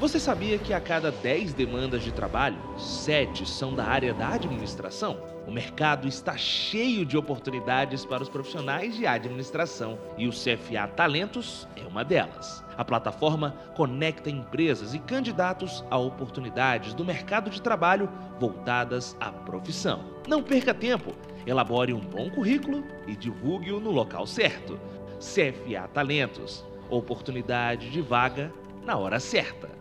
Você sabia que a cada 10 demandas de trabalho, 7 são da área da administração? O mercado está cheio de oportunidades para os profissionais de administração e o CFA Talentos é uma delas. A plataforma conecta empresas e candidatos a oportunidades do mercado de trabalho voltadas à profissão. Não perca tempo, elabore um bom currículo e divulgue-o no local certo. CFA Talentos oportunidade de vaga na hora certa.